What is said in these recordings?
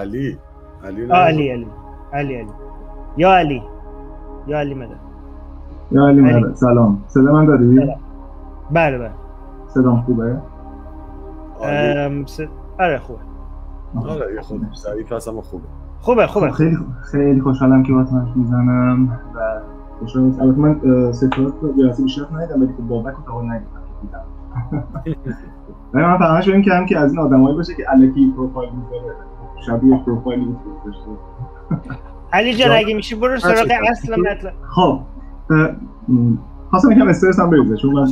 علی علی علی علی. علی علی. یا علی. یا علی مدد. یا علی مدد. سلام. صدا من داری؟ بله بله. صدام خوبه؟ آره خوبه. آره یه خود ضعیف هست اما خوبه. خوبه خوبه. خیلی خیلی خوشحالم که با تو می‌زنم و خوشحالم البته من ستارات رو جلسه بیشتر ندیدم ولی که بابک رو تا ندیدم. ولی من فهمش این کردم که از این آدمایی باشه که الکی پروفایل می‌ذاره. شبیه پروفایل داشته علی جان اگه میشه برو سراغ اصل مطلب. خب خواستم یکم استرس هم بریزه چون من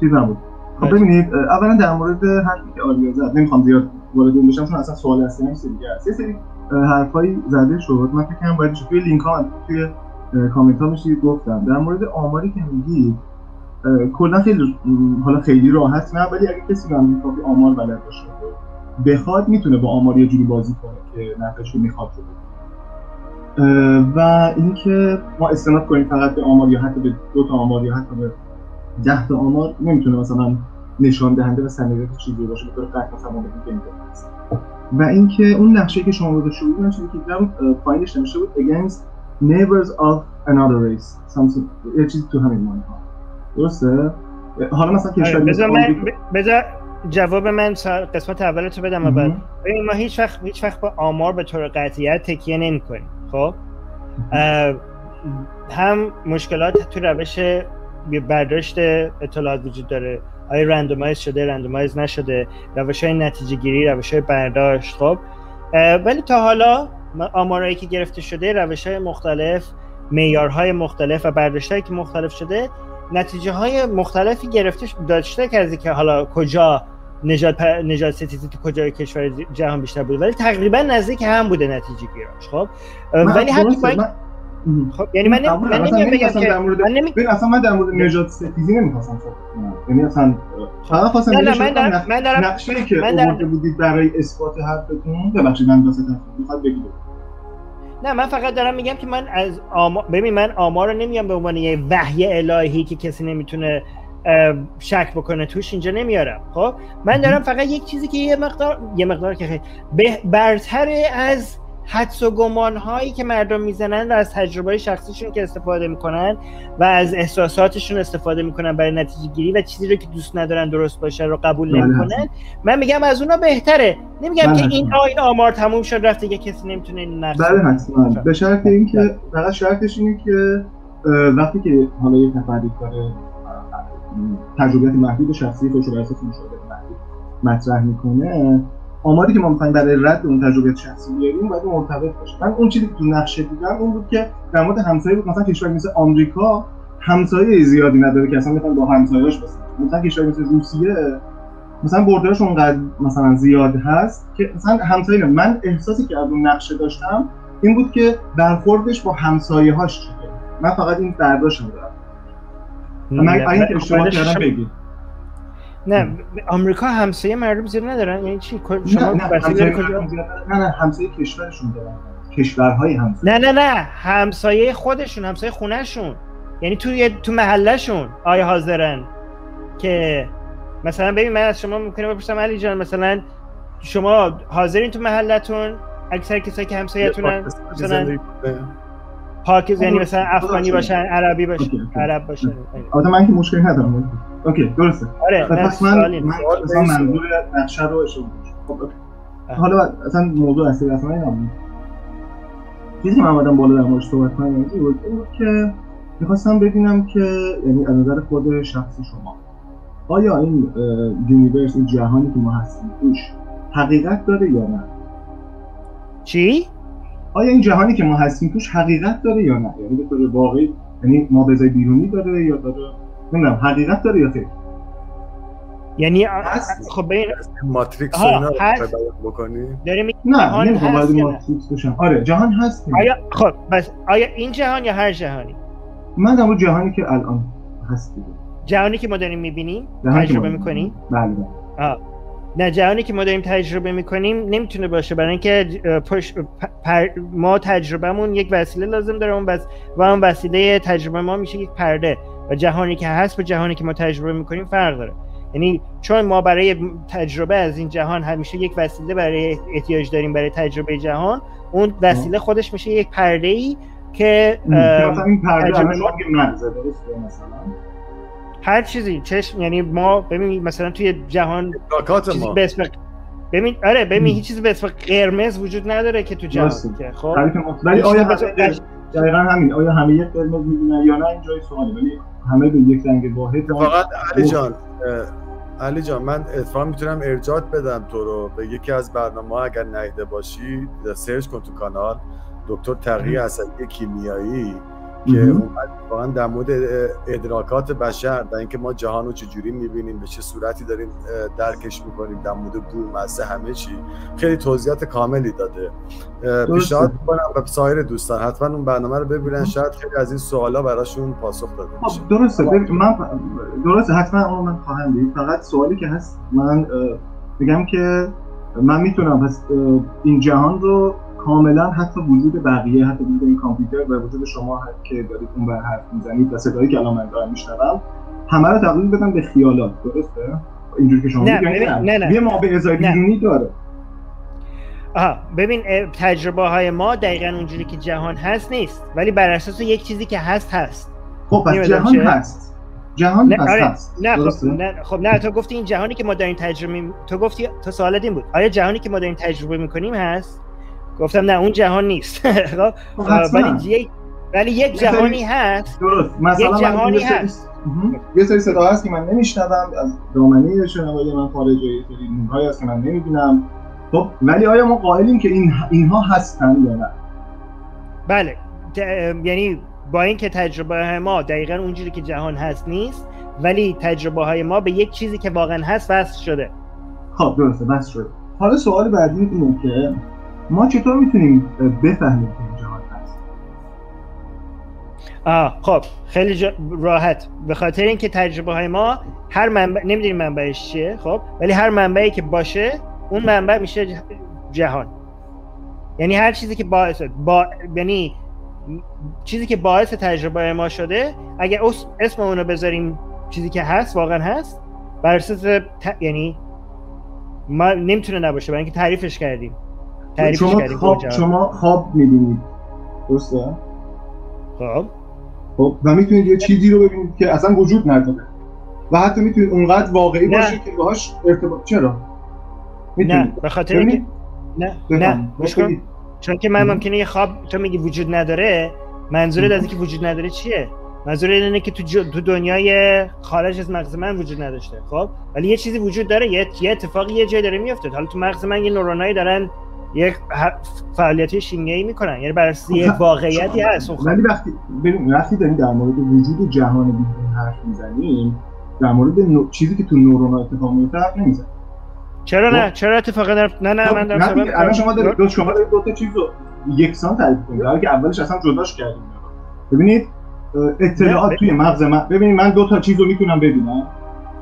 چیز نبود. خب ببینید اولا در مورد حرفی که آریا زد نمی‌خوام زیاد وارد اون بشم چون اصلا سوال اصلی هم دیگه است یه سری حرفایی زده شد. من فکر کنم باید توی لینک ها توی کامنت ها میشه گفتم. در مورد آماری که میگی کلا خیلی حالا خیلی راحت نه ولی اگه کسی به کافی آمار بلد باشه. بخواد می‌تونه با آمار یه جوری بازی کنه که نفعش رو می‌خواد شده و اینکه ما استناد کنیم فقط به آمار یا حتی به دو تا آمار یا حتی به ده تا آمار نمی‌تونه مثلا نشان دهنده و سندیت چیزی باشه به طور قطع مثلا بگیم و اینکه اون نقشه که شما گذاشته بودید من چیزی که دیدم پایینش نوشته بود against neighbors of another race. Something یه چیزی تو همین معنی ها درسته حالا مثلا کشور بذار من بذار جواب من قسمت اول تو بدم ببین ما هیچ وقت هیچ وقت با آمار به طور قطعیت تکیه نمی‌کنیم خب؟ هم مشکلات تو روش برداشت اطلاعات وجود داره. آیا رندومایز شده رندومایز نشده روش های نتیجه گیری روش های برداشت خب؟ ولی تا حالا آمارایی که گرفته شده روش های مختلف میارهای مختلف و برداشت که مختلف شده نتیجه های مختلفی گرفته داشته که از که حالا کجا نجات پر... نجات ستیزی تو کجای کشور جهان بیشتر بوده. ولی تقریبا نزدیک هم بوده نتیجه گیراش خب؟ ولی حتی خب یعنی من من نمیگم بگم که من نمی... اصلا من در مورد نجات ستیزی نمی‌خواستم صحبت کنم. یعنی اصلا فقط خواستم نه من دارم من دارم نقشه که من بودید برای اثبات حرفتون ببخشید من واسه می‌خواد بگید نه من فقط دارم میگم که من از آمار ببین من آمار رو نمیگم به عنوان یه وحی الهی که کسی نمی‌تونه شک بکنه توش اینجا نمیارم. خب؟ من دارم فقط یک چیزی که یه مقدار یه مقدار که خیلی برتر از حدس و گمان هایی که مردم می‌زنن و از تجربه شخصیشون که استفاده می‌کنن و از احساساتشون استفاده می‌کنن برای نتیجه گیری و چیزی رو که دوست ندارن درست باشه رو قبول بله. نمی‌کنن من میگم از اونا بهتره. نمیگم بله. که این آین آمار تموم شد رفته یه کسی نمی‌تونه این نقص بله حتما. به شرط اینکه فقط شرطش اینه که وقتی که حالا یک نفر کار تجربیات محدود شخصی خودش رو بر اساس مشاهده محدود مطرح می‌کنه. آماری که ما می‌خوایم برای رد اون تجربیات شخصی بیاریم باید مرتبط باشه. من اون چیزی که تو نقشه دیدم اون بود که در مورد همسایه بود. مثلا کشور مثل آمریکا همسایه زیادی نداره که اصلا می‌خوان با همسایه‌اش بسازن. مثلا کشور مثل روسیه مثلا بردرش اونقدر مثلا زیاد هست که مثلا همسایه من احساسی که از اون نقشه داشتم این بود که برخوردش با همسایه هاش چطور من فقط این برداشت دارم. من اگه اشتباه کردم بگید نه آمریکا همسایه مردم زیاد ندارن یعنی چی؟ شما نه نه همسایه کجا؟ نه نه همسایه کشورشون دارن کشورهای همسایه. نه نه نه همسایه خودشون همسایه خونهشون. یعنی تو تو محلشون آیا حاضرن که مثلا ببین من از شما ممکنه بپرسم علی جان مثلا شما حاضرین تو محلتون؟ اکثر کسایی که همسایه‌تونن مثلا پاکیز یعنی مثلا افغانی باشن عربی باشن عرب باشن البته من که مشکلی ندارم. اوکی درسته. آره پس من من منظور نقشه رو اشاره خب حالا اصلا موضوع اصلی اصلا این چیزی من اومدم بالا در موردش صحبت کنم این بود که می‌خواستم ببینم که یعنی از نظر خود شخصی شما آیا این universe این جهانی که ما هستیم توش حقیقت داره یا نه؟ چی؟ آیا این جهانی که ما هستیم توش حقیقت داره یا نه؟ یعنی به طور واقعی یعنی ما بیرونی داره یا داره؟ نمی‌دونم حقیقت داره یا خیر یعنی خب ببین ماتریکس رو اینا بکنی؟ داریم نه نمی‌خوام وارد ماتریکس بشم. آره جهان هست آیا خب بس آیا این جهان یا هر جهانی؟ من در جهانی که الان هست دیگه جهانی که ما داریم می‌بینیم تجربه می‌کنیم؟ بله بله. آه. نه جهانی که ما داریم تجربه می‌کنیم نمی‌تونه باشه. برای اینکه پش... پر... ما تجربهمون یک وسیله لازم داره. اون بس... و اون وسیله تجربه ما میشه یک پرده. و جهانی که هست با جهانی که ما تجربه می‌کنیم فرق داره. یعنی چون ما برای تجربه از این جهان همیشه یک وسیله برای احتیاج داریم برای تجربه جهان اون وسیله خودش میشه یک پرده ای که این پرده مثلا هر چیزی چشم یعنی ما ببین مثلا توی جهان چیزی به اسم ببین آره ببین هیچ چیزی به اسم قرمز وجود نداره که تو جهان که خب؟ ولی آیا دقیقا همین. آیا همه یک قرمز می‌بینن یا نه؟ این جای سواله. ولی همه به یک رنگ واحد فقط علی جان علی جان من اتفاقا می‌تونم ارجاعت بدم تو رو. به یکی از برنامه اگر نیده باشی سرچ کن تو کانال. دکتر تقی اسدی کیمیایی. که واقعا در مورد ادراکات بشر در اینکه ما جهان رو چجوری می‌بینیم به چه صورتی داریم درکش می‌کنیم در مورد بو مزه همه چی خیلی توضیحات کاملی داده. پیشنهاد می‌کنم به سایر دوستان حتما اون برنامه رو ببینن. شاید خیلی از این سوالا براشون پاسخ داده خب، درسته. من درسته. حتما اون من خواهم دید. فقط سوالی که هست من میگم که من می‌تونم این جهان رو کاملا حتی وجود بقیه حتی وجود این کامپیوتر و وجود شما که دارید اون بر حرف می‌زنید و صدایی که الان من دارم میشنوم همه رو تقلیل بدم به خیالات درسته؟ اینجوری که شما نه نه نه, نه. یه ما به ازای بیرونی داره. آها ببین تجربه های ما دقیقا اونجوری که جهان هست نیست ولی بر اساس یک چیزی که هست هست. خب پس جهان هست. جهان نه، آره. هست. نه خب نه خب نه تو گفتی این جهانی که ما داریم تجربه تو گفتی تو سوالت این بود. آیا جهانی که ما داریم تجربه می‌کنیم هست؟ گفتم نه اون جهان نیست. خب, ولی یک ولی یک جهانی هست. درست. مثلا یک جهانی هست. یه سری صدا هست که من نمیشنوم از دامنه شنوایی من خارجه یه سری نورهایی هست که من نمی‌بینم خب ولی آیا ما قائلیم که این اینها هستن یا نه؟ بله. یعنی با اینکه تجربه ما دقیقا اونجوری که جهان هست نیست ولی تجربه های ما به یک چیزی که واقعا هست وصل شده. خب درسته. وصل شده. حالا سوال بعدی اینه که ما چطور می‌تونیم بفهمیم که این جهان هست؟ آه خب خیلی راحت. به خاطر اینکه تجربه های ما هر منبع نمی‌دونیم منبعش چیه خب ولی هر منبعی که باشه اون منبع میشه جهان. یعنی هر چیزی که باعث با یعنی چیزی که باعث تجربه ما شده اگر اسم اونو بذاریم چیزی که هست واقعا هست بر اساس یعنی ما نمی‌تونه نباشه برای اینکه تعریفش کردیم. شما خواب شما خواب می‌بینید درسته؟ خب. خب و می‌تونید یه چیزی رو ببینید که اصلا وجود نداره. و حتی می‌تونید اونقدر واقعی نه. باشه که باهاش ارتباط چرا؟ نه به خاطر اینکه نه نه. چون که من ممکنه یه خواب تو میگی وجود نداره منظورت از اینکه وجود نداره چیه؟ منظور اینه که تو, تو دنیای خارج از مغز من وجود نداشته خب؟ ولی یه چیزی وجود داره یه, یه اتفاقی یه جای داره میفته حالا تو مغز من یه نورونایی دارن یک فعالیت شینگه ای می‌کنن. یعنی بر اساس یک واقعیتی هست. ولی وقتی ببین وقتی داریم در مورد وجود جهان بیرون حرف می‌زنیم در مورد نو... چیزی که تو نورون اتفاق میفته حرف نمی‌زنیم. چرا نه؟ خب. چرا اتفاق نه؟ نه نه من دارم سبب الان شما دارید دو شما دارید دو تا چیز رو یکسان تعریف کنید در که اولش اصلا جداش کردیم. ببینید اطلاعات توی مغز من ببینید من دو تا چیز رو می‌تونم ببینم.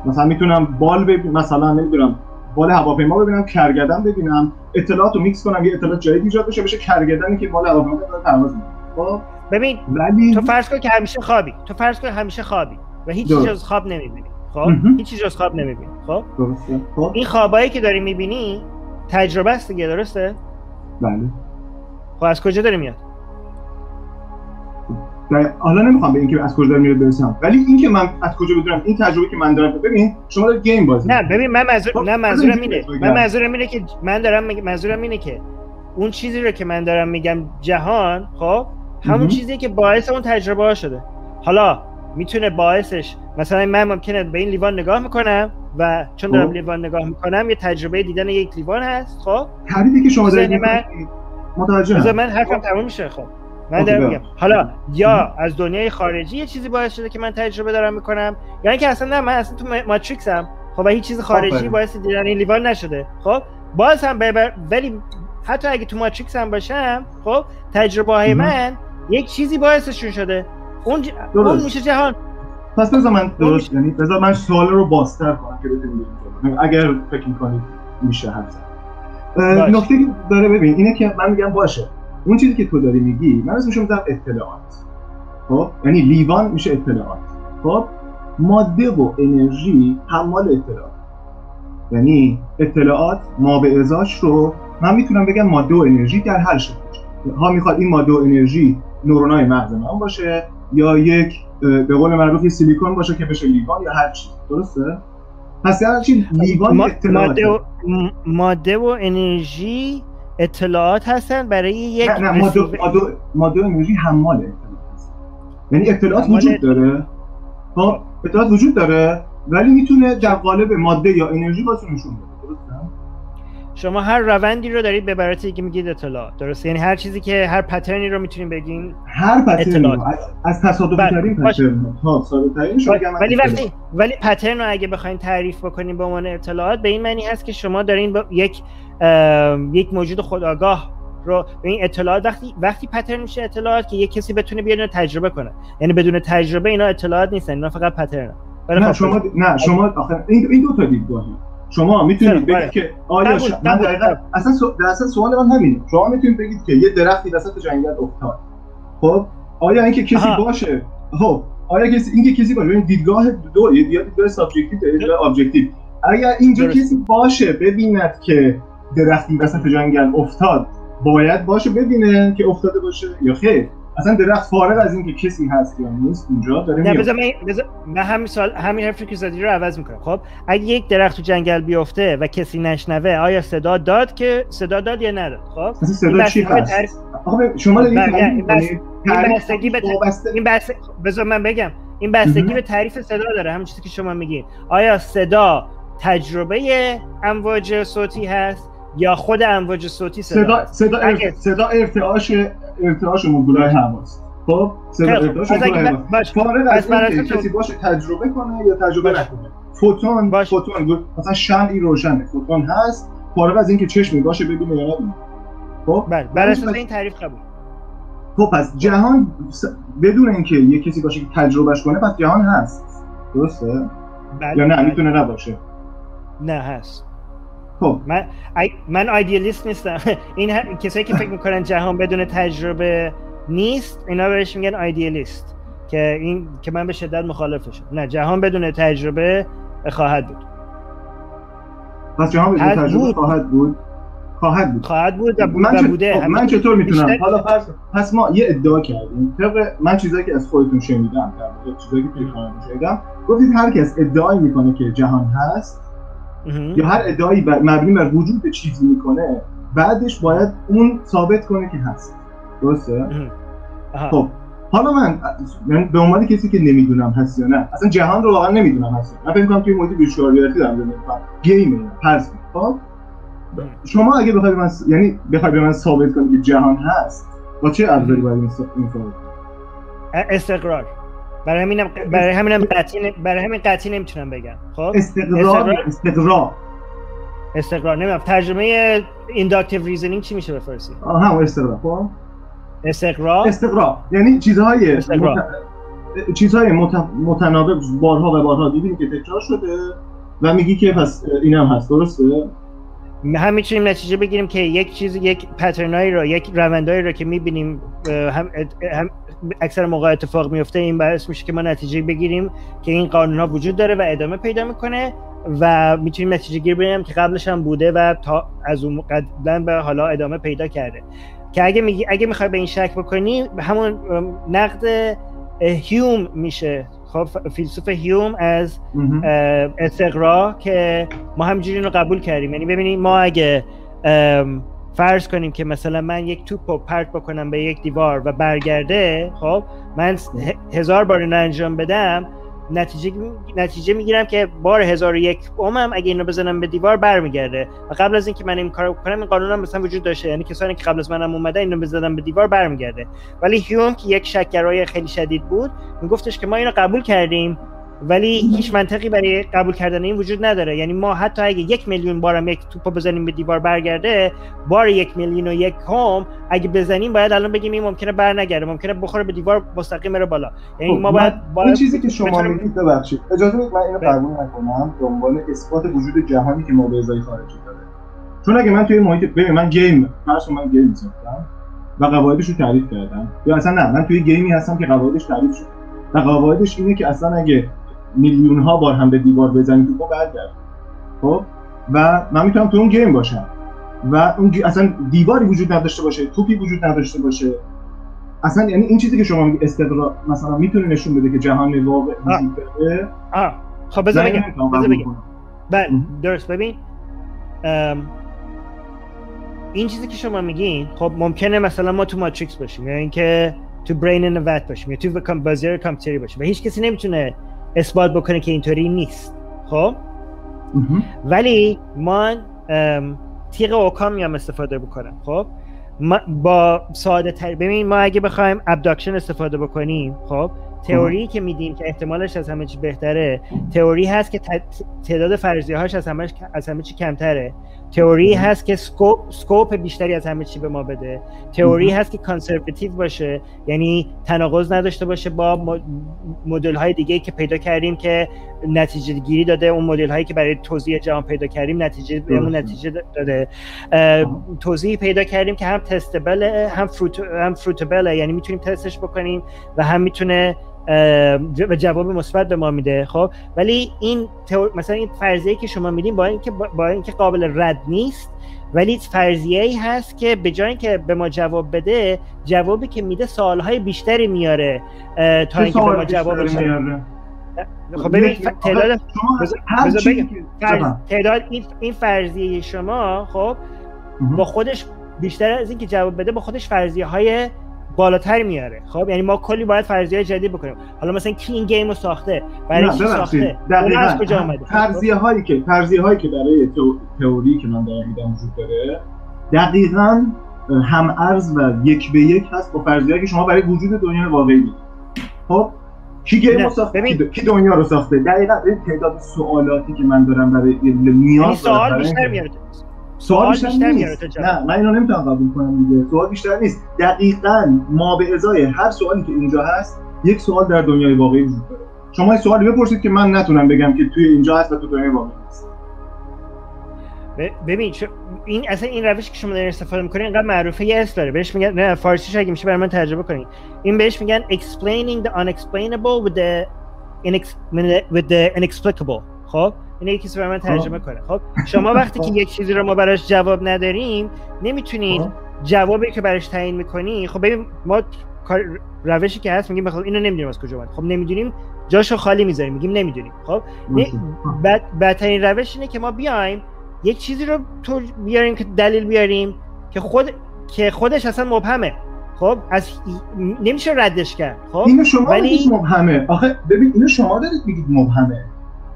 مثلا می‌تونم بال ببینم مثلا نمی‌دونم بال هواپیما ببینم کرگدن ببینم اطلاعات رو میکس کنم یه اطلاعات جدید ایجاد بشه بشه کرگدنی که بال هواپیما داره پرواز می‌کنه. خب؟ ببین ولی تو فرض کن که همیشه خوابی. تو فرض کن همیشه خوابی و هیچ چیز از خواب نمی‌بینی. خب؟ هیچ چیز از خواب نمی‌بینی. خب؟ خب؟ این خوابایی که داری می‌بینی تجربه است دیگه درسته؟ بله. خب از کجا داری میاد؟ حالا نمی‌خوام به اینکه از کجا میاد برسم. ولی اینکه من از کجا بدونم این تجربه که من دارم ببین شما دارید گیم بازی نه ببین من منظور خب، نه منظورم اینه من منظورم اینه که من دارم منظورم اینه که اون چیزی رو که من دارم میگم جهان خب همون چیزی که باعث اون تجربه ها شده. حالا می‌تونه باعثش مثلا من ممکنه به این لیوان نگاه می‌کنم و چون دارم خب. لیوان نگاه می‌کنم یه تجربه دیدن یک لیوان هست خب. تعریفی که شما دارید من متوجه من حرفم تموم میشه خب. من دارم میگم. حالا یا از دنیای خارجی یه چیزی باعث شده که من تجربه دارم می‌کنم یا اینکه اصلا نه من اصلا تو ماتریکسم. خب هیچ چیز خارجی باعث دیدن این لیوان نشده. خب باز هم ببر... ولی حتی اگه تو ماتریکس هم باشم خب تجربه های من یک چیزی باعثشون شده. اون, ج... اون میشه جهان. پس بذار من درست یعنی بذار من سوال رو بازتر کنم که بتونید اگر فکر کنید میشه حرف نکته داره ببین اینه که من میگم باشه. اون چیزی که تو داری میگی من اسمش می‌ذارم اطلاعات. خب؟ یعنی لیوان میشه اطلاعات. خب؟ ماده و انرژی حمال اطلاعات. یعنی اطلاعات ما به ازاش رو من می‌تونم بگم ماده و انرژی در هر شکل ها می‌خواد این ماده و انرژی نورونای مغز من باشه یا یک به قول معروف سیلیکون باشه که بشه لیوان یا هر چی درسته؟ پس هر چی لیوان ماده و, ماده و انرژی اطلاعات هستن برای یک نه, نه ماده, ماده, ماده و انرژی حمال اطلاعات هستن یعنی اطلاعات وجود داره. خب, خب. اطلاعات وجود داره ولی می‌تونه در قالب ماده یا انرژی واسه نشون بده. شما هر روندی رو دارید به براتی که میگید اطلاعات درسته؟ یعنی هر چیزی که هر پترنی رو می‌تونیم بگیم هر پترنی رو. از, از تصادفی ترین پترن ها ولی وقتی ولی پترن رو اگه بخوایم تعریف بکنیم به عنوان اطلاعات به این معنی هست که شما دارین با یک یک موجود خودآگاه رو به این اطلاعات وقتی وقتی pattern میشه اطلاعات که یک کسی بتونه بیاد تجربه کنه. یعنی بدون تجربه اینا اطلاعات نیستن اینا فقط pattern نه خب شما نه شما آخه این این دو تا دیدگاهه شما می‌تونید بگید آره. که آیا ش... من دقیقا اصلا سو... اصلا سوال من همینه. شما می‌تونید بگید که یه درختی وسط جنگل افتاد. خب؟ آیا اینکه کسی آها. باشه؟ خب آیا کسی اینکه کسی باشه. این دیدگاه دو یا دیدگاه subjective یا دیدگاه objective اگر اینجا. کسی باشه ببیند که درختی وسط جنگل افتاد باید باشه ببینه که افتاده باشه یا خیر. اصلا درخت فارغ از اینکه کسی هست یا نیست اونجا داره نه بذار من, من همین سال همین حرفی که زدی رو عوض می‌کنم. خب اگه یک درخت تو جنگل بیفته و کسی نشنوه آیا صدا داد که صدا داد یا نداد؟ خب؟ صدا چی هست؟ تعریف... شما دارید این بستگی به این بس بذار من بگم. این بستگی به تعریف صدا داره همون چیزی که شما میگین. آیا صدا تجربه امواج صوتی هست؟ یا خود امواج صوتی صدا صدا صدا, صدا ارتعاش ارتعاش مدولای هواست خب؟ صدا ارتعاش هواست فارغ از اینکه کسی باشه تجربه کنه یا تجربه نکنه. فوتون باش. فوتون مثلا شمعی روشنه. فوتون هست. فارغ از اینکه چشمی باشه ببینه یا نبینه. خب؟ بله. بر اساس این تعریف قبول. خب پس جهان بدون اینکه یه کسی باشه که تجربهش کنه پس جهان هست. درسته؟ بله یا نه؟ بله. می‌تونه نباشه. نه هست. خب. من من آیدیالیست نیستم. این کسایی که فکر می‌کنن جهان بدون تجربه نیست اینا بهش میگن آیدیالیست که این که من به شدت مخالفشم نه جهان بدون تجربه خواهد بود. پس جهان بدون تجربه خواهد بود؟ خواهد بود. خواهد بود و, من بوده. خب من چطور می‌تونم؟ حالا پس پس ما یه ادعا کردیم. طبق من چیزایی که از خودتون شنیدم در چیزایی که توی شنیدم گفتید هر کس ادعایی می‌کنه که جهان هست یا هر ادعایی مبنی بر وجود چیزی می‌کنه بعدش باید اون ثابت کنه که هست. درسته؟ خب. حالا من من به عنوان کسی که نمی‌دونم هست یا نه اصلا جهان رو واقعا نمی‌دونم هست من فکر می‌کنم توی محیط ویژوال ریالیتی دارم زندگی می‌کنم گیم فرض خب. شما اگه بخوای من یعنی بخوای به من ثابت کنی که جهان هست با چه ابزاری باید این ثابت استقرا. برای همینم برای همینم قطعی برای همین قطعی نمی‌تونم بگم. خب؟ استقرا استقرا استقرا. نمی‌دونم. ترجمه inductive reasoning چی میشه به فارسی آها استقرا. خب؟ استقرا؟ استقرا. یعنی چیزهای استقرا. مت... چیزهای مت... متناوب بارها و بارها دیدیم که تکرار شده و میگی که پس اینم هست. درسته؟ هم می‌تونیم نتیجه بگیریم که یک چیز یک پترنایی رو یک روندایی رو که می‌بینیم هم, هم اکثر موقع اتفاق میفته این باعث میشه که ما نتیجه بگیریم که این قانون ها وجود داره و ادامه پیدا می‌کنه و می‌تونیم نتیجه گیر بگیریم که قبلش هم بوده و تا از اون قبلا به حالا ادامه پیدا کرده. که اگه میگی اگه می‌خوای به این شک بکنی همون نقد هیوم میشه. خب فیلسوف هیوم از استقرا که ما همجوری رو قبول کردیم. یعنی ببینید ما اگه فرض کنیم که مثلا من یک توپ رو پرت بکنم به یک دیوار و برگرده خب من هزار بار این انجام بدم نتیجه نتیجه می‌گیرم که بار هزار و یک اومم اگه اینو بزنم به دیوار برمیگرده. و قبل از اینکه من این کارو کنم این قانون هم مثلا وجود داشته. یعنی کسانی که قبل از منم اومدن اینو بزنم به دیوار برمیگرده. ولی هیوم که یک شکرای خیلی شدید بود میگفتش که ما اینو قبول کردیم. ولی هیچ منطقی برای قبول کردن این وجود نداره. یعنی ما حتی اگه یک میلیون بارم یک توپ بزنیم به دیوار برگرده بار یک میلیون و یک هم اگه بزنیم باید الان بگیم این ممکنه بر نگرده ممکنه بخوره به دیوار مستقیم بره بالا. یعنی خب، ما باید, باید این چیزی که شما میگید ببخشید. اجازه بدید من اینو بله. قبول نکنم. دنبال اثبات وجود جهانی که ما به ازای خارجی داره. چون اگه من توی محیط ببین من game فرض من game ساختم و قواعدش رو تعریف کردم. یا اصلا نه من توی game ی هستم که قواعدش تعریف شده. و قواعدش اینه که اصلا اگه میلیون ها بار هم به دیوار بزنی توپ برگرده خب؟ و من می‌تونم تو اون game باشم. و اون اصلا دیواری وجود نداشته باشه توپی وجود نداشته باشه. اصلا یعنی این چیزی که شما میگی استقرا مثلا می‌تونه نشون بده که جهان واقع وجود داره؟ خب بذار بگم بذار بگم. بله درست. ببین این چیزی که شما میگین خب ممکنه مثلا ما تو ماتریکس باشیم یا اینکه تو brain in vat باشیم یا تو بازی کامپیوتری باشیم. و هیچ کسی نمی‌تونه اثبات بکنه که اینطوری نیست. خب؟ ولی ما تیغ اوکام میام استفاده بکنم. خب؟ با ساده تر ببین ما اگه بخوایم abduction استفاده بکنیم خب تئوری که میدیم که احتمالش از همه چی بهتره تئوری هست که تعداد فرضیه هاش از همه از همه چی کمتره. تئوری هست که scope, scope بیشتری از همه چی به ما بده. تئوری هست که conservative باشه یعنی تناقض نداشته باشه با مدل های دیگه که پیدا کردیم که نتیجه گیری داده اون مدل هایی که برای توضیح جهان پیدا کردیم نتیجه بهمون نتیجه داده. توضیح پیدا کردیم که هم testable هم fruit هم fruitful یعنی می‌تونیم تستش بکنیم و هم می‌تونه و جواب مثبت به ما میده خب؟ ولی این مثلا این فرضیه که شما میدین با اینکه با اینکه قابل رد نیست ولی فرضیه ای هست که به جای اینکه به ما جواب بده جوابی که میده سالهای بیشتری میاره تا اینکه به ما جواب بده. خب ببین تعداد تعداد این فرضیه شما خب با خودش بیشتر از اینکه جواب بده با خودش فرضیه های بالاتر میاره. خب؟ یعنی ما کلی باید فرضیه جدید بکنیم. حالا مثلا کی این گیم رو ساخته؟ برای چی ساخته؟ از کجا اومده؟ فرضیه هایی که فرضیه هایی که برای تئوری که من دارم میدم وجود داره دقیقا هم ارز و یک به یک هست با فرضیه که شما برای وجود دنیا واقعی خب؟ کی گیم ساخته؟ کی دنیا رو ساخته؟ دقیقا این تعداد سوالاتی که من دارم برای نیاز یعنی سوال بیشتر میاره سوال بیشتر نیست. نه من اینو نمی‌تونم قبول کنم دیگه. سوال بیشتر نیست. دقیقا ما به ازای هر سوالی که اینجا هست یک سوال در دنیای واقعی وجود داره. شما این سوالی بپرسید که من نتونم بگم که توی اینجا هست و تو دنیای واقعی نیست ببین این اصلا این روشی که شما دارین استفاده می‌کنین اینقدر معروفه یه اسم داره. بهش میگن نه فارسیش اگه میشه برای من ترجمه کنین این بهش میگن explaining the unexplainable with the with the inexplicable. خب؟ اینه یکی برای من ترجمه خب. کنه. خب شما وقتی که یک چیزی رو ما براش جواب نداریم نمی‌تونید خب. جوابی که براش تعیین می‌کنی خب ببین ما روشی که هست میگیم بخاطر اینو نمی‌دونیم از کجا اومد. خب نمی‌دونیم جاشو خالی می‌ذاریم میگیم نمی‌دونیم. خب بعد بدترین روش اینه که ما بیایم یک چیزی رو تو بیاریم که دلیل بیاریم که خود که خودش اصلا مبهمه. خب از نمیشه ردش کرد. خب اینو شما ولی مبهمه. آخه ببین اینو شما دارید میگید مبهمه.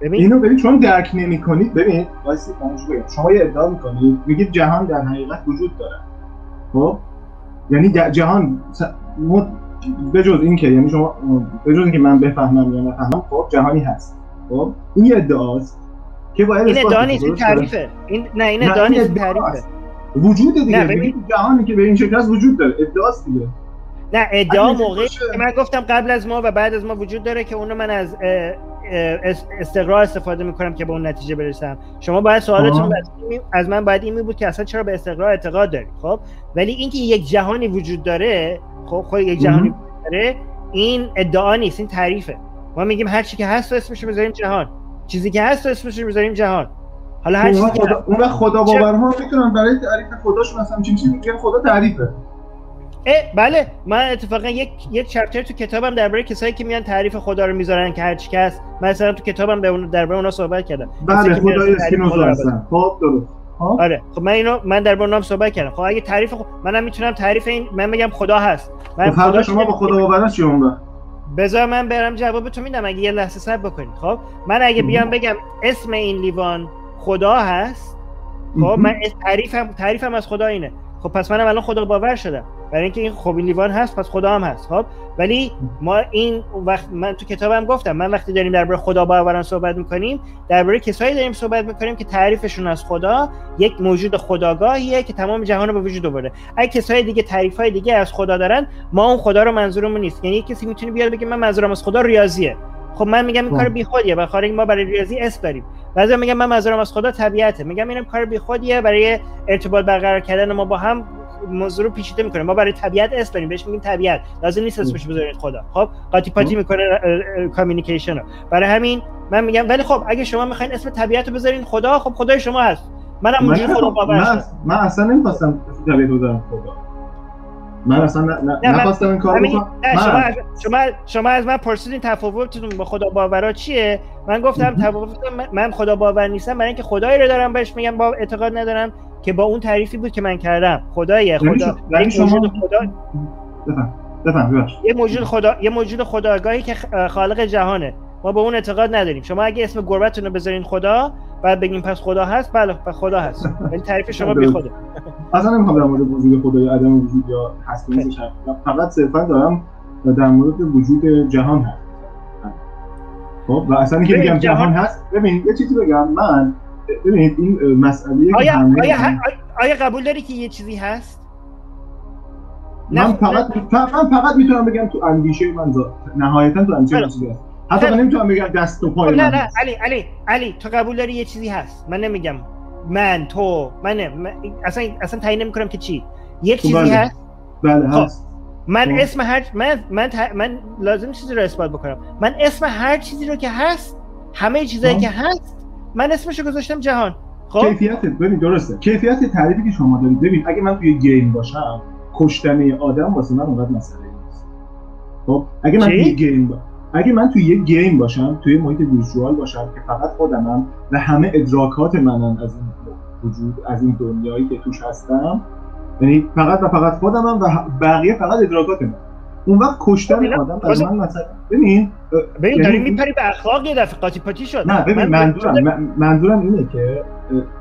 ببین. اینو ببین چون درک نمی‌کنید ببین واسه بگم شما یه ادعا می‌کنید میگید جهان در حقیقت وجود داره. خب؟ یعنی جهان به جز این که یعنی شما به جز اینکه من بفهمم یا نفهمم خب جهانی هست. خب؟ این یه ادعاست که باید این ادعا نیست این تعریفه. این نه این ادعا نیست تعریفه. وجود دیگه ببین. جهانی که به این شکل وجود داره. ادعاست دیگه. نه ادعا موقعی که من گفتم قبل از ما و بعد از ما وجود داره که اونو من از استقرار استفاده می‌کنم که به اون نتیجه برسم. شما باید سوالتون از من باید این می بود که اصلا چرا به استقرار اعتقاد دارید خب؟ ولی اینکه یک جهانی وجود داره خب خود یک جهانی وجود داره این ادعا نیست این تعریفه. ما میگیم هر چی که هست و اسمش بذاریم جهان. چیزی که هست و اسمش بذاریم جهان. حالا هر چیزی خدا... اون خدا باورها می‌تونن برای تعریف خداشون مثلا چی چی میگن خدا تعریفه. بله. من اتفاقا یک یک چپتر تو کتابم درباره کسایی که میان تعریف خدا رو می‌ذارن که هر چی کس مثلا تو کتابم به اون درباره اونا صحبت کردم. بله خدای اسپینوزا هستن. خب درست. خب. آره. خب من اینو من در اونام صحبت کردم. خب اگه تعریف خب منم می‌تونم تعریف این من میگم خدا هست. من خب خدا شما با خدا باورن چی عمره بذار من برم جواب تو میدم. اگه یه لحظه صبر بکنید. خب من اگه بیام بگم اسم این لیوان خدا هست خب من تعریفم تعریفم از خدا اینه. خب پس منم الان خدا باور شدم. برای اینکه این خب این لیوان هست پس خدا هم هست خب؟ ولی ما این وقت من تو کتابم گفتم من وقتی داریم درباره خدا باوران صحبت می‌کنیم درباره کسایی داریم صحبت می‌کنیم که تعریفشون از خدا یک موجود خداگاهیه که تمام جهان رو به وجود آورده. اگه کسای دیگه تعریف های دیگه از خدا دارن ما اون خدا رو منظورمون نیست. یعنی کسی می‌تونه بیاد بگه من منظورم از خدا ریاضیه. خب من میگم این کار بیخودیه بخاطر ما برای ریاضی اس داریم. بعضی میگم من منظورم از خدا طبیعته. میگم اینم کار بیخودیه برای ارتباط برقرار کردن ما با هم موضوع رو پیچیده می‌کنه ما برای طبیعت اسم داریم. بهش میگیم طبیعت. لازم نیست اسمش بذارید خدا. خب؟ قاطی پاتی می‌کنه کامیونیکیشن رو برای همین من میگم ولی خب اگه شما می‌خواین اسم طبیعت رو بذارین خدا خب خدای شما هست. منم اونجوری خدا باور من, من اصلا نمی‌خواستم طبیعت رو بذارم خدا. من اصلا نخواستم این کار بکنم. شما, شما شما از من پرسیدین تفاوتتون با خدا باورا چیه؟ من گفتم تفاوت من خدا باور نیستم. برای اینکه خدایی رو دارم بهش میگم با اعتقاد ندارم. که با اون تعریفی بود که من کردم. خداییه خدا یعنی شما خدا بفهم یه موجود خدا یه موجود خداگاهی که خالق جهانه. ما به اون اعتقاد نداریم. شما اگه اسم گربتون رو بذارین خدا بعد بگیم پس خدا هست بله خدا هست. ولی تعریف شما بی خوده اصلا نمی‌خوام در مورد وجود خدا یا عدم وجود یا هست فقط صرفا دارم در مورد وجود جهان هست خب و اصلا که میگم جهان هست ببین یه چیزی بگم. من ببینید این مسئله آیا, آیا, آیا قبول داری که یه چیزی هست؟ من فقط من فقط می‌تونم بگم تو اندیشه من نهایتا تو اندیشه من چیزی هست. حتی من نمی‌تونم بگم دست و پای خب، نه نه. علی علی علی تو قبول داری یه چیزی هست؟ من نمیگم. من تو من, من اصلا اصلا تعیین نمی‌کنم که چی. خب، چیزی بله. هست؟ بله خب. هست. من خب. اسم هر من من, من لازم چیزی رو اثبات بکنم. من اسم هر چیزی رو که هست همه چیزایی که هست من اسمش رو گذاشتم جهان. خب؟ کیفیت ببین درسته. کیفیت تعریفی که شما دارید. ببین اگه من توی game باشم کشتن آدم واسه من اونقدر مسئله نیست. خب؟ اگه من توی game باشم اگه من توی یه game باشم توی محیط visual باشم که فقط خودمم و همه ادراکات منن از این وجود از این دنیایی که توش هستم یعنی فقط و فقط خودمم و بقیه فقط ادراکات من اون وقت کشتن آدم از من مثلا ببین ببین داری یعنی میپری به اخلاق یه دفعه قاطی پاتی شد. نه ببین منظورم منظورم اینه که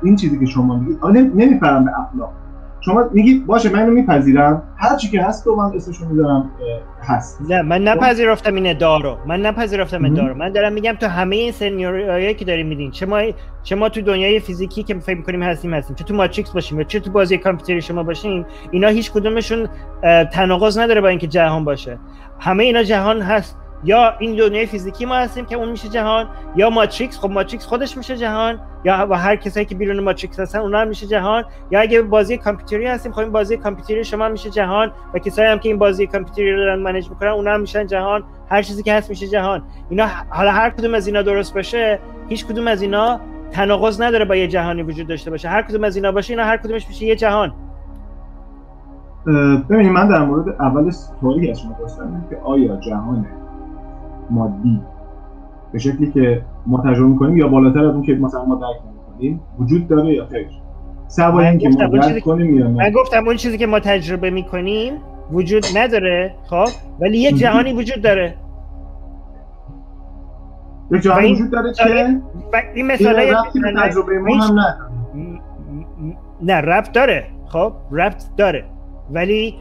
این چیزی که شما میگید نمیپرم به اخلاق. شما میگی باشه من اینو میپذیرم. هر چی که هست تو من اسمشو می‌ذارم هست. نه من نپذیرفتم این ادعا رو من نپذیرفتم ادعا رو من دارم میگم تو همه این سناریوهایی که داریم میدین چه ما چه ما تو دنیای فیزیکی که فکر می‌کنیم هستیم هستیم. چه تو ماتریکس باشیم چه تو بازی کامپیوتری شما باشیم اینا هیچ کدومشون تناقض نداره با اینکه جهان باشه. همه اینا جهان هست. یا این دنیای فیزیکی ما هستیم که اون میشه جهان یا ماتریکس خب ماتریکس خودش میشه جهان یا و هر کسایی که بیرون ماتریکس هستن اونا هم میشه جهان. یا اگه بازی کامپیوتری هستیم خب این بازی کامپیوتری شما میشه جهان و کسایی هم که این بازی کامپیوتری رو دارن manage می‌کنن اونا هم میشن جهان. هر چیزی که هست میشه جهان. اینا حالا هر کدوم از اینا درست باشه هیچ کدوم از اینا تناقض نداره با یه جهانی وجود داشته باشه. هر کدوم از اینا باشه اینا هر کدومش میشه یه جهان. ببینید من در مورد اول سوالی از شما که آیا جهان مادی. به شکلی که ما تجربه می‌کنیم یا بالاتر از اون که مثلا ما درک می‌کنیم وجود داره یا خیر. سوای اینکه ما درک کنیم یا نه؟ من گفتم اون چیزی که ما تجربه می‌کنیم وجود نداره خب؟ ولی یک جهانی وجود داره. یک جهانی وجود داره که این مثاله تجربه ما هم نه ربط داره. خب؟ ربط داره. ولی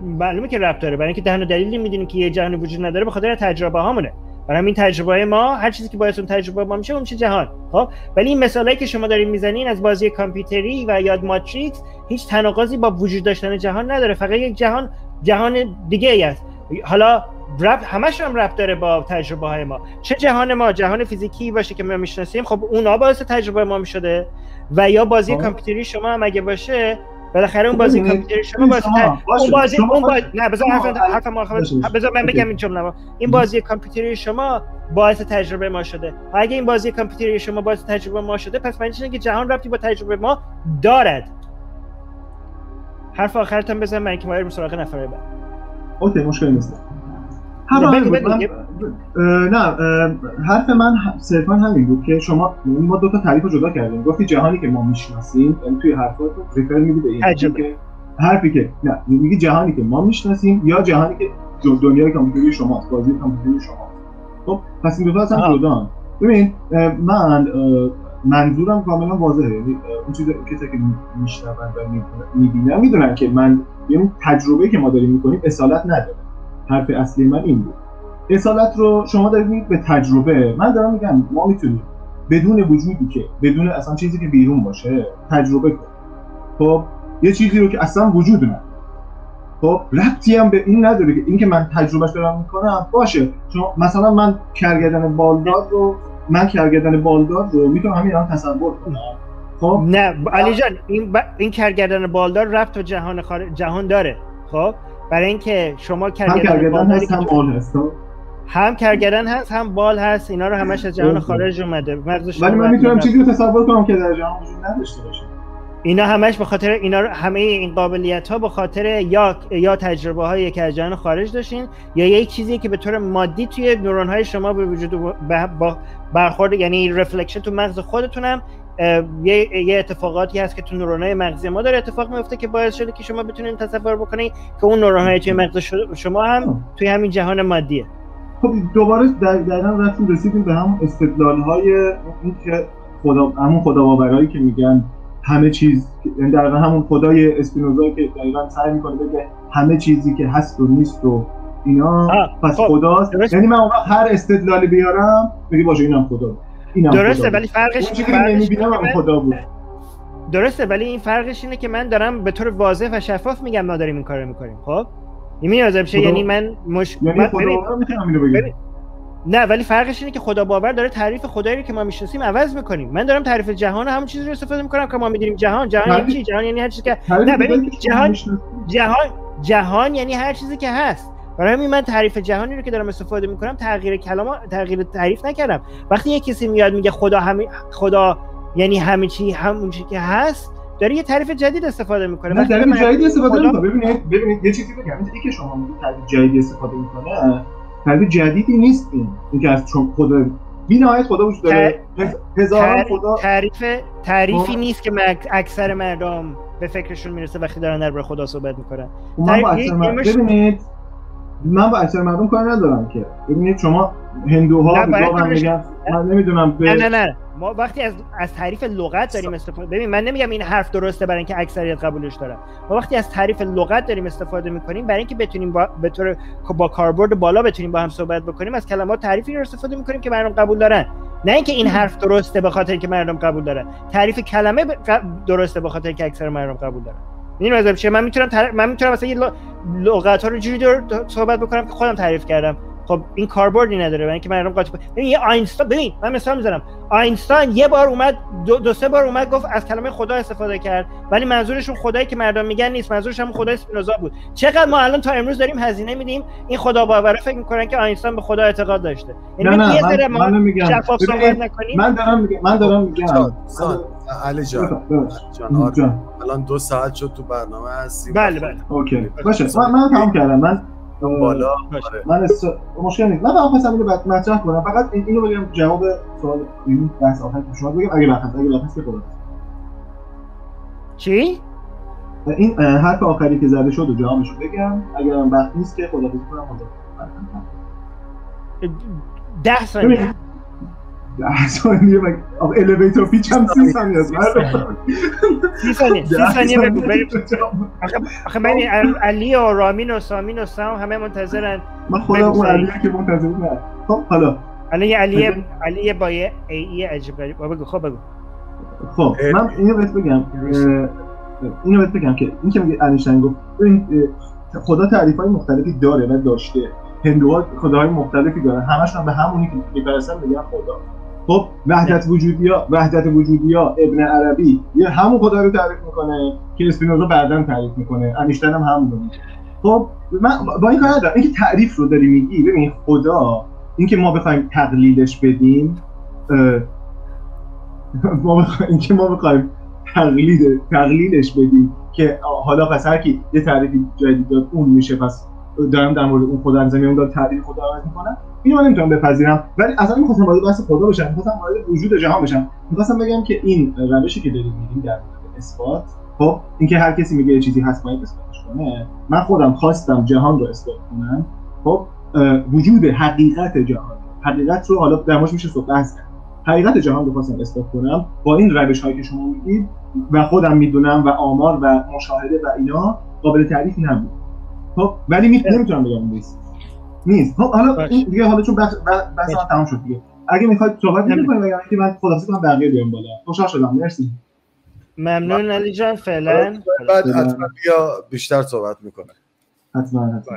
معلومه که ربط داره. برای اینکه دهن دلیلی می‌دونیم که یه جهانی وجود نداره به خاطر تجربه هامونه. برای همین تجربه ما هر چیزی که باعث اون تجربه ما میشه اون میشه جهان. خب؟ ولی این مثالایی که شما دارین می‌زنین از بازی کامپیوتری و یاد ماتریکس هیچ تناقضی با وجود داشتن جهان نداره. فقط یک جهان جهان دیگه ای است. حالا رب همش هم ربط داره با تجربه های ما. چه جهان ما؟ جهان فیزیکی باشه که ما می‌شناسیم. خب اونا باعث تجربه ما می‌شده. و یا بازی خب. کامپیوتری شما هم اگه باشه بالاخره اون بازی کامپیوتری شما بازی اون بازی اون بازی نه بذار حرف حرف مؤاخذه بذار من بگم این جمله این بازی کامپیوتری شما باعث تجربه ما شده. و اگه این بازی کامپیوتری شما باعث تجربه ما شده پس معنیش اینه که جهان ربطی با تجربه ما دارد. حرف آخرتم بزن من که ما بریم سراغ نفر بعد. اوکی مشکلی نیست. نه حرف من صرفا همین بود که شما ما دو تا تعریف جدا کردیم. گفتی جهانی که ما می‌شناسیم یعنی توی حرفات ذکر میدی به این که حرفی که نه میگی جهانی که ما می‌شناسیم یا جهانی که دنیای کامپیوتری شماست بازی کامپیوتری شما خب پس این دو تا اصلا جدا ببین من منظورم کاملا واضحه. یعنی اون چیزی که میشنون و می‌بینن می‌دونن که من یعنی تجربه که ما داریم می‌کنیم اصالت نداره. حرف اصلی من این بود. اصالت رو شما دارید به تجربه. من دارم میگم ما می‌تونیم بدون وجودی که بدون اصلا چیزی که بیرون باشه تجربه کنیم. خب یه چیزی رو که اصلا وجود نداره. خب ربطی هم به این نداره که اینکه من تجربهش دارم می‌کنم باشه. شما مثلا من کرگردن بالدار رو من کرگردن بالدار رو می‌تونم همین الان تصور کنم. خب؟ نه علی جان این ب... این کرگردن بالدار رفت به جهان خارج جهان داره. خب؟ برای اینکه شما بالداری هست هم بال هست. هم کرگردن هست هم بال هست اینا رو همش از جهان خارج اومده ولی من می‌تونم. چیزی رو تصور کنم که در جهان وجود نداشته باشه اینا همش به خاطر اینا همه این قابلیت ها به خاطر یا یا تجربه هایی که از جهان خارج داشتین یا یک چیزی که به طور مادی توی نورون های شما به وجود با برخورد یعنی رفلکشن تو مغز خودتونم یه, یه اتفاقاتی هست که تو نورون های مغزی ما داره اتفاق میفته که باعث شده که شما بتونید تصور بکنید که اون نورون های توی مغز شما هم توی همین جهان مادیه. خب دوباره در دقیقا رفتیم رسیدیم به همون استدلال های این که خدا همون خدا باورایی که میگن همه چیز یعنی در همون خدای اسپینوزا که دقیقا سعی می‌کنه بگه همه چیزی که هست و نیست و اینا آه، پس خب، خداست. یعنی من هر استدلالی بیارم بگی باشه اینم خدا درسته ولی. فرقش چیزی نمی‌بینم خدا بود درسته ولی این فرقش اینه که من دارم به طور واضح و شفاف میگم ما داریم این کارو می‌کنیم خب این خدا- یعنی من مش... یعنی من- ببین، بگم. نه ولی فرقش اینه که خدا باور داره تعریف خدایی رو که ما می‌شناسیم عوض می‌کنیم من دارم تعریف جهان همون چیزی رو استفاده می‌کنم که ما می‌دونیم جهان جهان یعنی چی جهان یعنی هر چیزی که نه، ببین، جهان-. جهان جهان یعنی هر چیزی که هست برای همین من تعریف جهانی رو که دارم استفاده می‌کنم تغییر کلام تغییر تعریف نکردم. وقتی یه کسی میاد میگه خدا همه خدا یعنی همه چی همون چی که هست داره یه تعریف جدید استفاده می‌کنه. نه تعریف جدیدی استفاده خدا- ببینید ببینید یه چیزی بگم. این که شما میگید تعریف جدیدی استفاده می‌کنه. تعریف جدیدی نیست این. اینکه از چون خدا بی نهایت خدا وجود داره. هز- هزاران خدا تعریف تعریفی. نیست که اکثر مردم به فکرشون می‌رسه وقتی دارن درباره خدا صحبت می‌کنن. تعریف- ببینید من با اکثر مردم کار ندارم که. ببینید شما هندوها نه، من میگن. من نمی‌دونم نه به نه نه ما وقتی از از تعریف لغت داریم استفاده ببین من نمیگم این حرف درسته برای اینکه اکثریت قبولش دارن. ما وقتی از تعریف لغت داریم استفاده می‌کنیم برای اینکه بتونیم با به طور با کاربرد بالا بتونیم با هم صحبت بکنیم از کلمات تعریفی رو استفاده می‌کنیم که مردم قبول دارن. نه اینکه این حرف درسته به خاطر که مردم قبول دارن. تعریف کلمه ب- درسته به خاطر که اکثر مردم قبول دارن. مثلا چیه؟ من می‌تونم تر... من می‌تونم مثلا یه لغت ها رو جوری در... صحبت بکنم که خودم تعریف کردم. خب این کاربردی نداره. برای اینکه مردم قاطی ببین یه آینستاین ببین من مثال می‌زنم. آینستاین یه بار اومد دو, دو سه بار اومد گفت از کلمه خدا استفاده کرد. ولی منظورشون خدایی که مردم میگن نیست. منظورش هم خدای اسپینوزا بود. چقدر ما الان تا امروز داریم هزینه میدیم. این خدا باوره فکر می‌کنن که آینستاین به خدا اعتقاد داشته. نه یعنی یه نه ذره من, ما شفاف صحبت نکنیم. من دارم میگم من دارم میگم. جان، علی جان آره. جان. الان دو ساعت شد تو برنامه هستیم. بله بله. اوکی. باشه. من من تمام کردم. من اون بالا. آره. من است... مشکل نیست. من فقط خواستم اینو بعد مطرح کنم. فقط این- اینو بگم جواب سوال این بحث آخر که شما بگم اگه وقت هست اگه که خدا چی؟ این حرف آخری که زده شد و جوابشو بگم. اگر هم وقت نیست که خدا کنم خدا ده ثانیه. ثانیه مگه آقا الیویتور پیچ هم سی ثانیه است. سی ثانیه. سی ثانیه بگو بریم. آخه علی و رامین و سامین و سام همه منتظرن. من خودم اون. علیه که منتظر نه. خب حالا. علی بگو. علی با یه ای ای عجیب غریب. بگو خب بگو. خب من اینو بهت بگم اینو بهت بگم که این که میگه انیشتین گفت خدا تعریف های مختلفی داره و داشته. هندوها خداهای مختلفی دارن. همش هم به همونی که میپرستن میگن خدا. خب وحدت وجودی ها وحدت وجودی ها ابن عربی یه همون خدا رو تعریف می‌کنه که اسپینوزا بعدا تعریف می‌کنه انیشتین هم همون خب من با این کار ندارم. اینکه تعریف رو داری میگی ببین خدا اینکه ما بخوایم تقلیدش بدیم ما بخوایم اینکه ما بخوایم تقلید تقلیدش بدیم که حالا پس هر کی یه تعریفی جدید داد اون میشه پس دارم در مورد اون خدا زمین داد تعریف خدا رو می‌کنم اینو من نمی‌تونم بپذیرم. ولی اصلا می‌خواستم وارد بحث خدا بشم. می‌خواستم وارد وجود جهان بشم. می‌خواستم بگم که این روشی که داریم میریم در اثبات خب اینکه هر کسی میگه چیزی هست باید اثباتش کنه من خودم خواستم جهان رو اثبات کنم. خب وجود حقیقت جهان. حقیقت رو حالا در میشه صحبت کرد. حقیقت جهان رو خواستم اثبات کنم با این روش هایی که شما میگید و خودم می‌دونم و آمار و مشاهده و اینا قابل تعریف نبود. خب ولی می... نمی‌تونم بگم نیست نیست. خب حالا. این دیگه حالا چون بحث بحث. من تمام شد دیگه. اگه می‌خواید صحبت نمی‌کنید اگر که من خدافظی کنم بقیه بیام بالا. خوشحال شدم. مرسی. ممنون علی جان فعلا. بعد حتما بیا بیشتر صحبت می‌کنه حتما حتما.